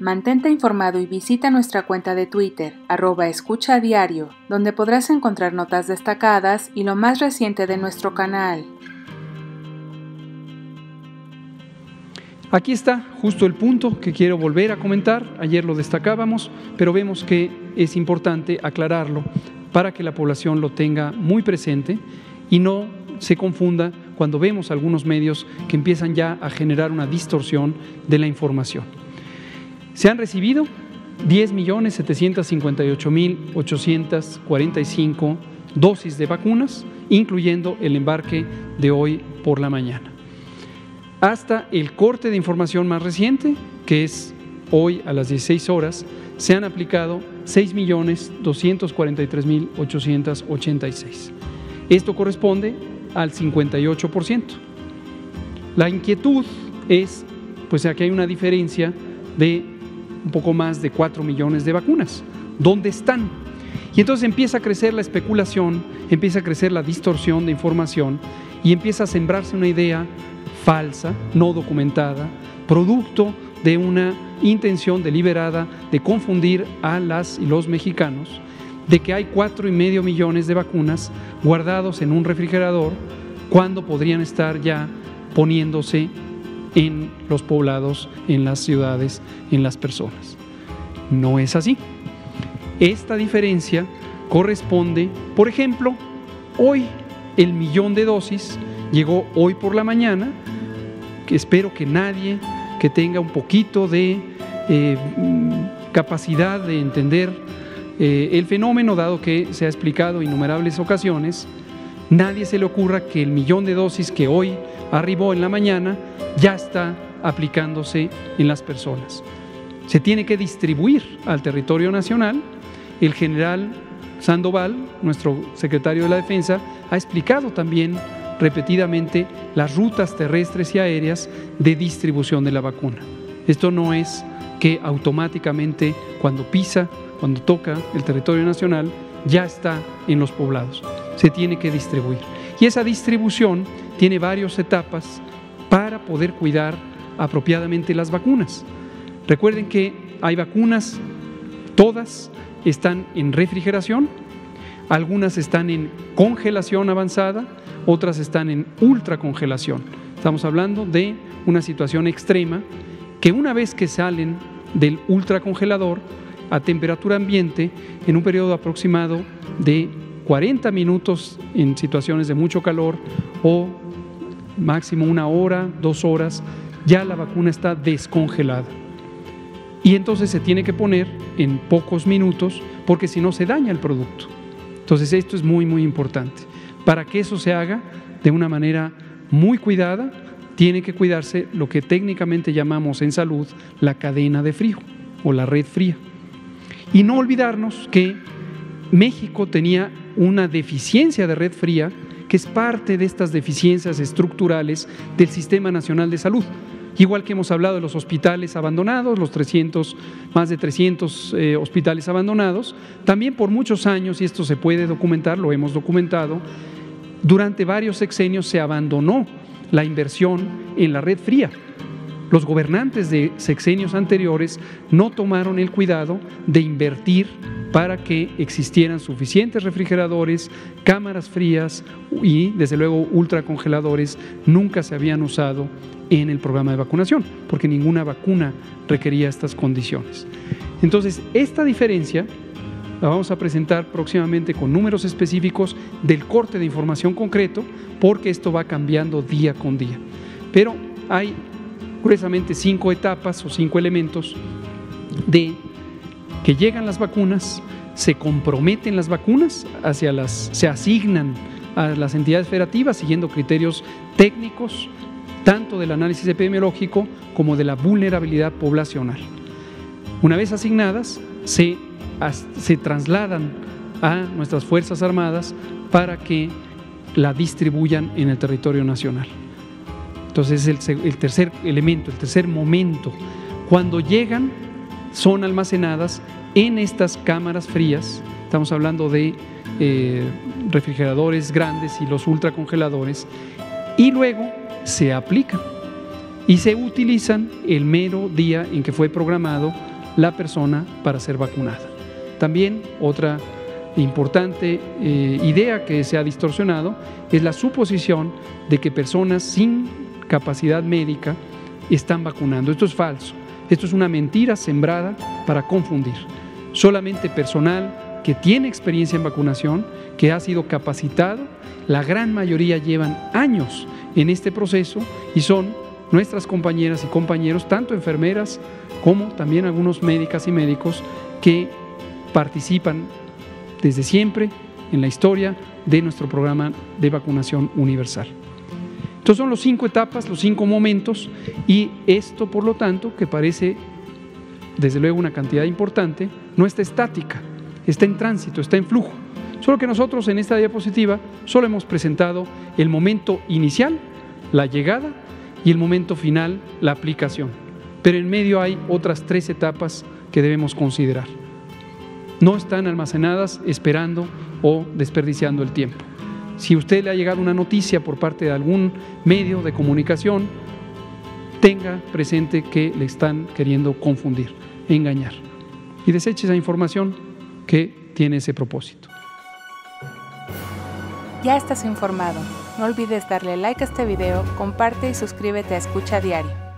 Mantente informado y visita nuestra cuenta de Twitter, arroba escucha diario, donde podrás encontrar notas destacadas y lo más reciente de nuestro canal. Aquí está justo el punto que quiero volver a comentar. Ayer lo destacábamos, pero vemos que es importante aclararlo para que la población lo tenga muy presente y no se confunda cuando vemos algunos medios que empiezan ya a generar una distorsión de la información. Se han recibido 10.758.845 dosis de vacunas, incluyendo el embarque de hoy por la mañana. Hasta el corte de información más reciente, que es hoy a las 16 horas, se han aplicado 6.243.886. Esto corresponde al 58%. La inquietud es, pues aquí hay una diferencia de un poco más de 4 millones de vacunas. ¿Dónde están? Y entonces empieza a crecer la especulación, empieza a crecer la distorsión de información y empieza a sembrarse una idea falsa, no documentada, producto de una intención deliberada de confundir a las y los mexicanos de que hay cuatro y medio millones de vacunas guardados en un refrigerador cuando podrían estar ya poniéndose en los poblados, en las ciudades, en las personas. No es así. Esta diferencia corresponde, por ejemplo, hoy el millón de dosis llegó hoy por la mañana, espero que nadie que tenga un poquito de eh, capacidad de entender eh, el fenómeno, dado que se ha explicado innumerables ocasiones, nadie se le ocurra que el millón de dosis que hoy arribó en la mañana ya está aplicándose en las personas. Se tiene que distribuir al territorio nacional. El general Sandoval, nuestro secretario de la Defensa, ha explicado también repetidamente las rutas terrestres y aéreas de distribución de la vacuna. Esto no es que automáticamente cuando pisa cuando toca el territorio nacional, ya está en los poblados. Se tiene que distribuir. Y esa distribución tiene varias etapas para poder cuidar apropiadamente las vacunas. Recuerden que hay vacunas, todas están en refrigeración, algunas están en congelación avanzada, otras están en ultracongelación. Estamos hablando de una situación extrema que una vez que salen del ultracongelador, a temperatura ambiente en un periodo aproximado de 40 minutos en situaciones de mucho calor o máximo una hora, dos horas, ya la vacuna está descongelada. Y entonces se tiene que poner en pocos minutos porque si no se daña el producto. Entonces esto es muy, muy importante. Para que eso se haga de una manera muy cuidada, tiene que cuidarse lo que técnicamente llamamos en salud la cadena de frío o la red fría. Y no olvidarnos que México tenía una deficiencia de red fría que es parte de estas deficiencias estructurales del Sistema Nacional de Salud. Igual que hemos hablado de los hospitales abandonados, los 300, más de 300 eh, hospitales abandonados, también por muchos años, y esto se puede documentar, lo hemos documentado, durante varios sexenios se abandonó la inversión en la red fría los gobernantes de sexenios anteriores no tomaron el cuidado de invertir para que existieran suficientes refrigeradores, cámaras frías y desde luego ultracongeladores nunca se habían usado en el programa de vacunación, porque ninguna vacuna requería estas condiciones. Entonces, esta diferencia la vamos a presentar próximamente con números específicos del corte de información concreto, porque esto va cambiando día con día. Pero hay gruesamente cinco etapas o cinco elementos de que llegan las vacunas, se comprometen las vacunas, hacia las, se asignan a las entidades federativas siguiendo criterios técnicos, tanto del análisis epidemiológico como de la vulnerabilidad poblacional. Una vez asignadas, se, se trasladan a nuestras Fuerzas Armadas para que la distribuyan en el territorio nacional. Entonces es el, tercer elemento, el tercer momento. Cuando llegan, son almacenadas en estas cámaras frías, estamos hablando de eh, refrigeradores grandes y los ultracongeladores, y luego se aplican y se utilizan el mero día en que fue programado la persona para ser vacunada. También otra importante eh, idea que se ha distorsionado es la suposición de que personas sin capacidad médica están vacunando. Esto es falso. Esto es una mentira sembrada para confundir. Solamente personal que tiene experiencia en vacunación, que ha sido capacitado, la gran mayoría llevan años en este proceso y son nuestras compañeras y compañeros, tanto enfermeras como también algunos médicas y médicos que participan desde siempre en la historia de nuestro programa de vacunación universal. Estos son los cinco etapas, los cinco momentos y esto, por lo tanto, que parece desde luego una cantidad importante, no está estática, está en tránsito, está en flujo. Solo que nosotros en esta diapositiva solo hemos presentado el momento inicial, la llegada y el momento final, la aplicación. Pero en medio hay otras tres etapas que debemos considerar no están almacenadas esperando o desperdiciando el tiempo. Si usted le ha llegado una noticia por parte de algún medio de comunicación, tenga presente que le están queriendo confundir, engañar. Y deseche esa información que tiene ese propósito. Ya estás informado. No olvides darle like a este video, comparte y suscríbete a Escucha Diario.